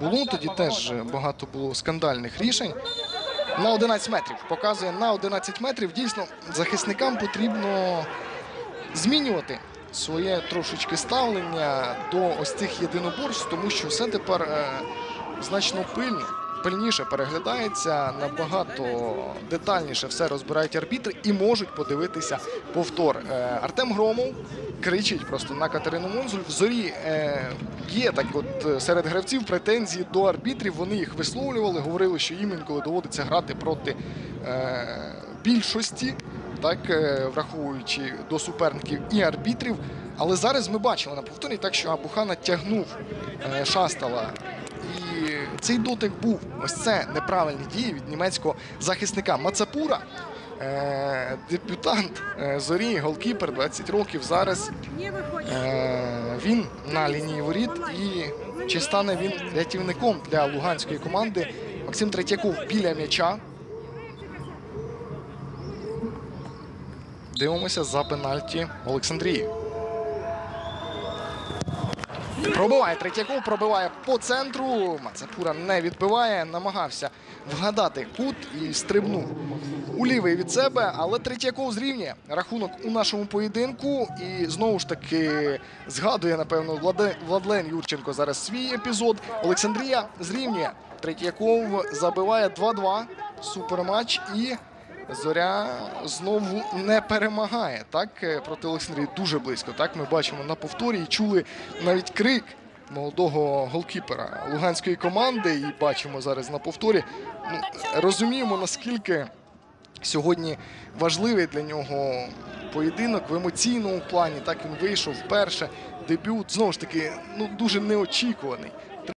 було. Тоді теж багато було скандальних рішень. На 11 метрів показує на 11 метрів. Дійсно, захисникам потрібно змінювати своє трошечки ставлення до ось цих єдиноборств, тому що все тепер е, значно пильно. Пильніше переглядається набагато детальніше все розбирають арбітри і можуть подивитися повтор. Е, Артем Громов кричить просто на Катерину Монзуль. В зорі е, є так, от е, серед гравців претензії до арбітрів. Вони їх висловлювали, говорили, що їм інколи доводиться грати проти більшості, так враховуючи до суперників і арбітрів. Але зараз ми бачили на повторі, так що Абухана тягнув Шастала. Цей дотик був ось це неправильні дії від німецького захисника Мацапура. Е, дебютант е, зорі, голкіпер 20 років. Зараз е, він на лінії воріт. І чи стане він рятівником для луганської команди? Максим Третьяков біля м'яча. Дивимося за пенальті Олександрії. Пробиває Третьяков, пробиває по центру. Мацапура не відбиває, намагався вгадати кут і стрибнув у лівий від себе. Але Третьяков зрівнює рахунок у нашому поєдинку. І знову ж таки згадує, напевно, Владлен Юрченко зараз свій епізод. Олександрія зрівнює. Третьяков забиває 2-2. Суперматч і. Зоря знову не перемагає так е, проти Олександрії дуже близько. Так ми бачимо на повторі і чули навіть крик молодого голкіпера луганської команди. І бачимо зараз на повторі. Ну, розуміємо наскільки сьогодні важливий для нього поєдинок в емоційному плані. Так він вийшов вперше. Дебют знову ж таки ну дуже неочікуваний